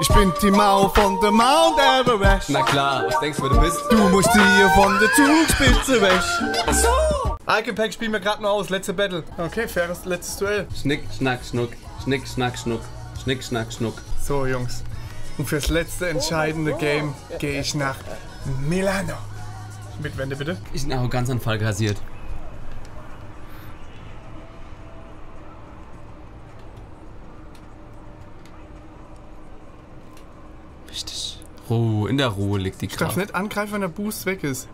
Ich bin die Mau von der Mount Everest. Na klar, was denkst du, wer du bist? Du musst hier von der Zugspitze weg. So. Alkepack spielen wir gerade noch aus. Letzte Battle. Okay, faires letztes Duell. Schnick, schnack, schnuck. Schnick, schnack, schnuck. Schnick, schnack, schnuck. So, Jungs. Und fürs letzte entscheidende Game gehe ich nach Milano. Mit Wende bitte. Ich einen Arroganzanfall kassiert. Ruhe, in der Ruhe liegt die Ich darf Kraft. nicht angreifen, wenn der Boost weg ist.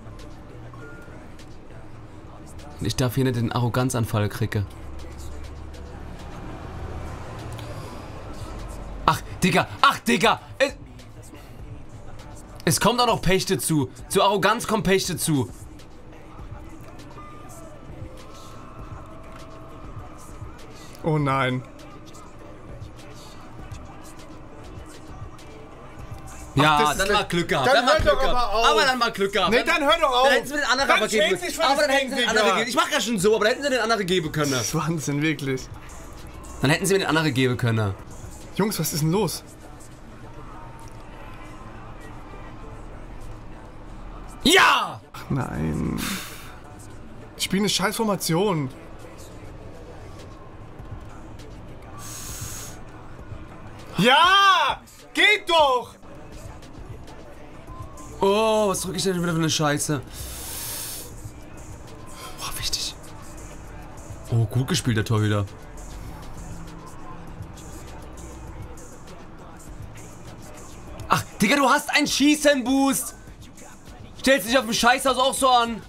Und ich darf hier nicht den Arroganzanfall kriege. Ach, Digga, ach, Digga! Es, es kommt auch noch Pech dazu. Zu Arroganz kommt Pech dazu. Oh nein. Ja, ist dann mal Glück gehabt. Dann Dann, Glück doch aber auf. Aber dann mal Glück gehabt. Nee, dann hör doch auf. Dann hätten sie den anderen aber geben können. Aber dann hätten sie den anderen. Ich mach ja schon so, aber dann hätten sie den anderen geben können. Das ist Wahnsinn, wirklich. Dann hätten sie mir den anderen geben können. Jungs, was ist denn los? Ja! Ach nein. Ich spiele eine scheiß Formation. Ja! Geht doch! Oh, was drücke ich denn wieder für eine Scheiße? Boah, wichtig. Oh, gut gespielt, der Torhüter. Ach, Digga, du hast einen Schießenboost! Stellst dich auf dem Scheißhaus auch so an?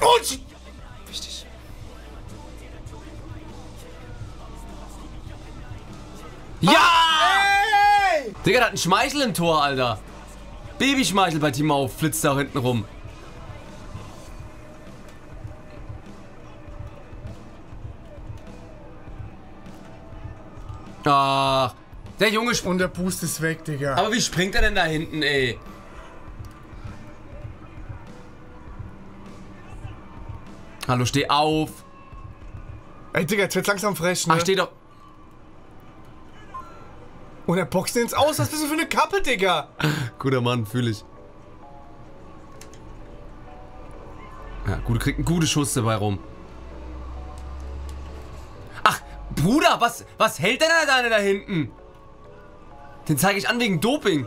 Und Wichtig. Ja! Hey! Digga, da hat ein Schmeichel im Tor, Alter. Babyschmeichel bei Timau flitzt da hinten rum. Ach, der Junge sp Und der Boost ist weg, Digga. Aber wie springt er denn da hinten, ey? Hallo, steh auf. Ey, Digga, jetzt wird's langsam frech, ne? Ach, steh doch. Und er boxt ins Aus. Was bist du für eine Kappe, Digga? Guter Mann, fühle ich. Ja, gut, kriegt einen guten Schuss dabei rum. Ach, Bruder, was, was hält denn da deine da hinten? Den zeige ich an wegen Doping.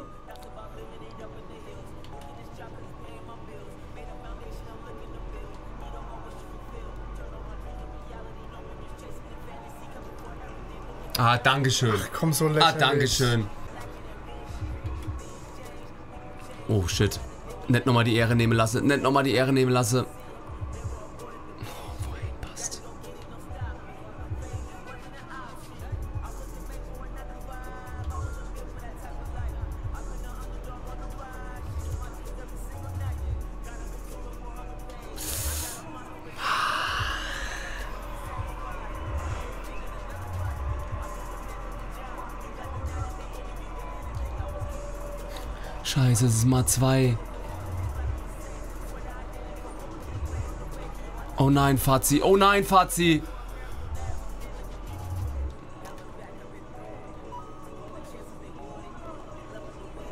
Ah, Dankeschön. Komm, so Ah, lächerlich. Dankeschön. Oh, shit. Nicht nochmal die Ehre nehmen lasse. Nicht nochmal die Ehre nehmen lasse. Scheiße, es ist mal zwei. Oh nein, Fazi. Oh nein, Fazi.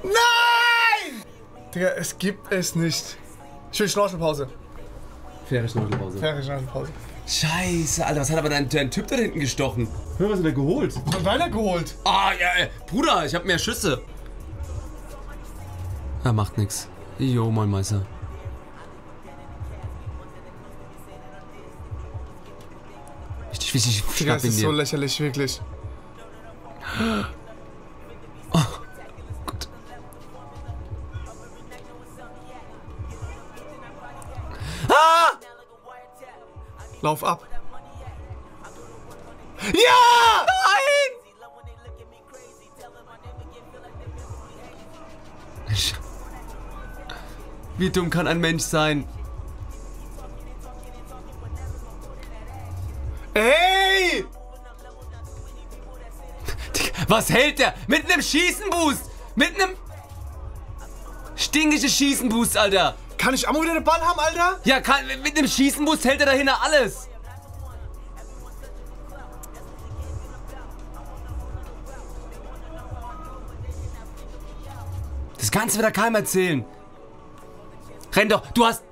Nein! Digga, es gibt es nicht. Ich will Schnorchelpause. Faire Schnorchelpause. Faire Schnorchelpause. Scheiße, Alter, was hat aber dein, dein Typ da hinten gestochen? Hör, was hat er geholt? Und weitergeholt. Ah, ja, äh, Bruder, ich hab mehr Schüsse. Ja, macht nix. Jo, mein Meister. Wichtig, wichtig, es ihn ist so dir. lächerlich, wirklich. Gut. Lauf ab. Ja! Wie dumm kann ein Mensch sein? Ey! Was hält der? Mit einem Schießenboost! Mit einem stinkigen Schießenboost, Alter! Kann ich Ammo wieder den Ball haben, Alter? Ja, kann, mit einem Schießenboost hält er dahinter alles! Das kannst du wieder keinem erzählen. Renn doch, du hast...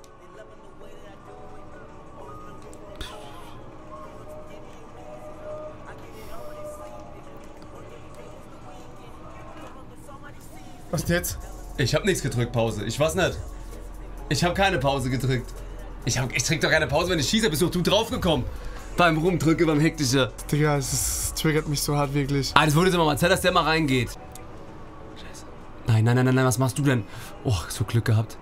Was jetzt? Ich hab nichts gedrückt, Pause. Ich weiß nicht. Ich habe keine Pause gedrückt. Ich, hab, ich drück doch keine Pause, wenn ich schieße, bist doch du draufgekommen. Beim Rumdrücke, beim Hektische. Digga, es ist, triggert mich so hart wirklich. Ah, das wurde jetzt immer mal Zeit, dass der mal reingeht. Scheiße. Nein, nein, nein, nein, nein, was machst du denn? Oh, so Glück gehabt.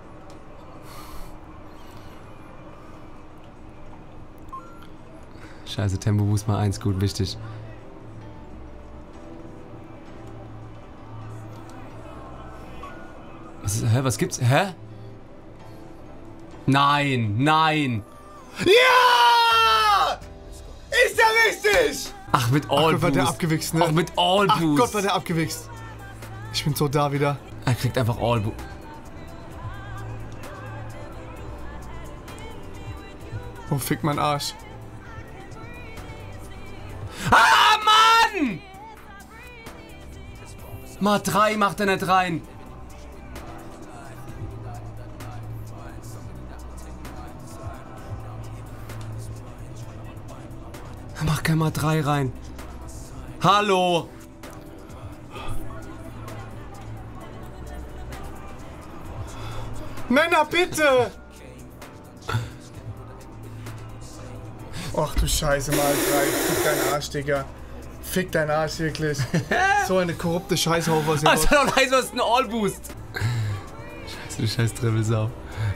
Scheiße, Tempo Boost mal eins, gut, wichtig. Was hä, was gibt's? Hä? Nein, nein. Ja! Ist ja richtig! Ach, mit All Ach Gott, war der abgewichst, ne? Auch mit All Ach Boost. Gott, war der abgewichst. Ich bin so da wieder. Er kriegt einfach All Boost. Oh, fick mein Arsch. Mal drei macht er nicht rein. Er macht kein Mal drei rein. Hallo! Männer, bitte! Ach du Scheiße, mal drei. Deinen Arsch, Digga. Fick deinen Arsch, wirklich. so eine korrupte Scheißhaufe Also doch heißt, was ist ein All-Boost? Scheiße, du scheiß Trebbelsau.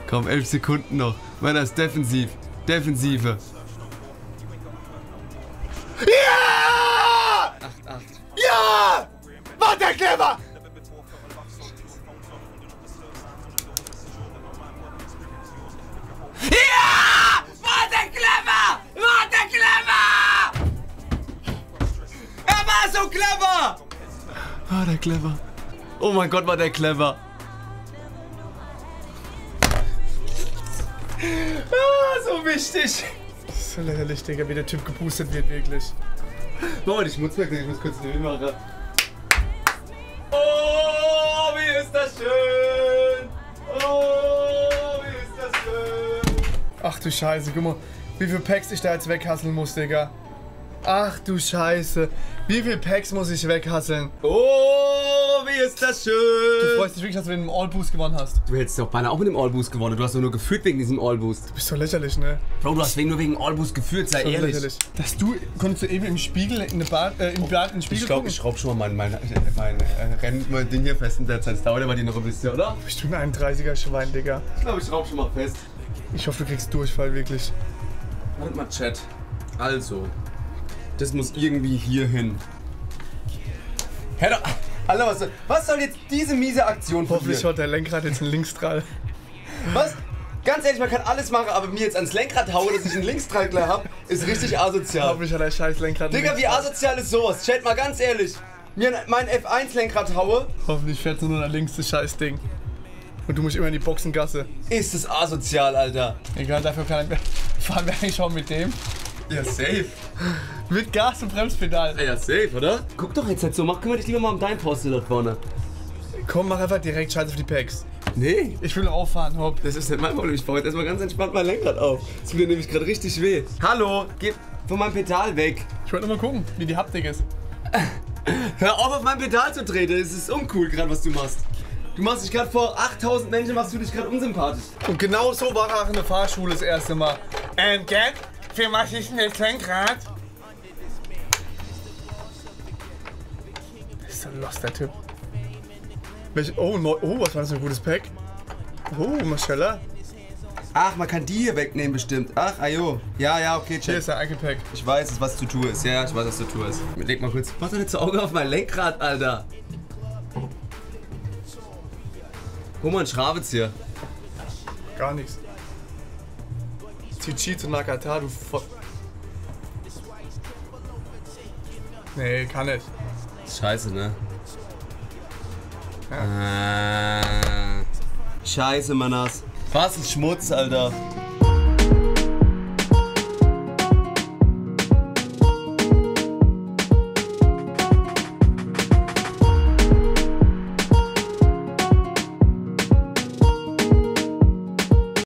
Komm, elf Sekunden noch. Männer ist defensiv. Defensive. Ja! 8-8. Ja! War der clever! War der clever? Oh mein Gott, war der clever. Ah, so wichtig. So lächerlich, Digga, wie der Typ geboostet wird, wirklich. Mal die Schmutz weg, ich muss kurz den machen. Oh, wie ist das schön! Oh, wie ist das schön! Ach du Scheiße, guck mal, wie viel Packs ich da jetzt weghasseln muss, Digga. Ach du Scheiße, wie viel Packs muss ich weghasseln? Oh, wie ist das schön! Du freust dich wirklich, dass du mit dem All-Boost gewonnen hast. Du hättest doch beinahe auch mit dem All-Boost gewonnen. Du hast doch nur geführt wegen diesem All-Boost. Du bist so lächerlich, ne? Bro, du hast wegen, nur wegen All-Boost geführt, sei So ehrlich. lächerlich. Dass du, konntest du eben im Spiegel, in der Bad, äh, im Bad in den Spiegel Ich glaube, ich schraub schon mal mein, mein, mein äh, Renn, mein Ding hier fest in der Zeit. Das dauert aber die noch ein bisschen, oder? Ich bin ein 30er Schwein, Digga. Ich glaube, ich schraub schon mal fest. Ich hoffe, du kriegst Durchfall, wirklich. Warte mal, Chat. Also, das muss irgendwie hier hin. Hä, doch, Alter, was soll, was soll jetzt diese miese Aktion von Hoffentlich hat der Lenkrad jetzt einen Linksstrahl. Was? Ganz ehrlich, man kann alles machen, aber mir jetzt ans Lenkrad hauen, dass ich einen Linksdreigler hab, ist richtig asozial. Hoffentlich hat der scheiß Lenkrad Digga, wie Linksstrahl. asozial ist sowas? Chat mal ganz ehrlich. Mir mein F1-Lenkrad haue, Hoffentlich fährt nur nach links das scheiß Ding. Und du musst immer in die Boxengasse. ist es asozial, Alter. Egal, dafür kann ich, fahren wir eigentlich schon mit dem. Ja, safe. Mit Gas und Bremspedal. Ja, safe, oder? Guck doch jetzt halt so, mach, kümmere dich lieber mal um dein Postel dort vorne. Komm, mach einfach direkt Scheiß auf die Packs. Nee, Ich will auffahren, hopp. das ist nicht mein Problem. Ich baue jetzt erstmal ganz entspannt mein Lenkrad auf. Das tut mir nämlich gerade richtig weh. Hallo, geh von meinem Pedal weg. Ich wollte nur mal gucken, wie die Haptik ist. Hör auf, auf mein Pedal zu treten. Es ist uncool gerade, was du machst. Du machst dich gerade vor 8000 Menschen, machst du dich gerade unsympathisch. Und genau so war auch in der Fahrschule das erste Mal. Ähm, Gerd, für was ist denn das Lenkrad? Ist so lost, der Typ. Welch, oh, neu, oh, was war das für ein gutes Pack? Oh, Maschallah. Ach, man kann die hier wegnehmen bestimmt. Ach, ajo. Ja, ja, okay, Hier check. ist der Eike-Pack. Ich weiß, was zu tun ist. Ja, ich weiß, was zu tun ist. Leg mal kurz. Mach doch nicht so Auge auf mein Lenkrad, Alter. Hol mal einen Schraubenzieher. Gar nichts. Chichi zu Nakata, du Vo Nee, kann nicht. Scheiße, ne? Äh, scheiße, Manas. Was ein Schmutz, Alter.